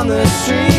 down the street.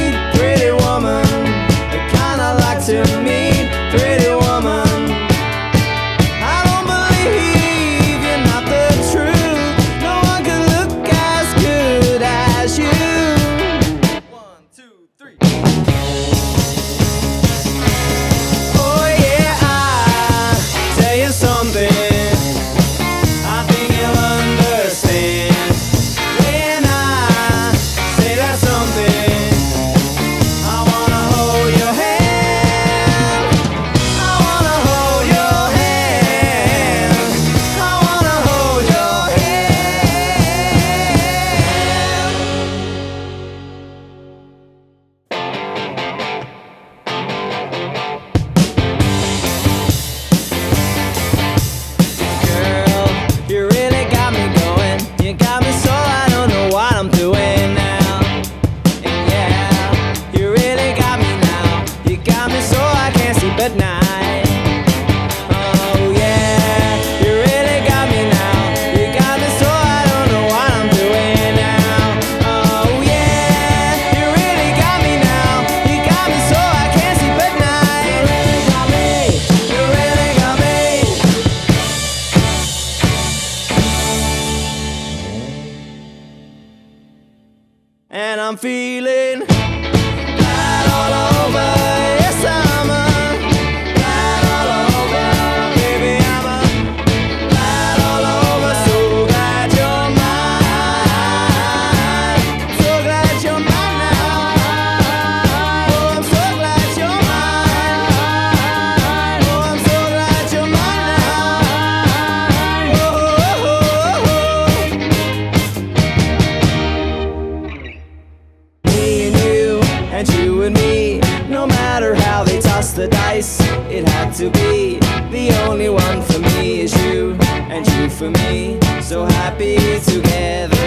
and I'm feeling bad all over. and you and me. No matter how they toss the dice It had to be. The only one for me is you And you for me. So happy together.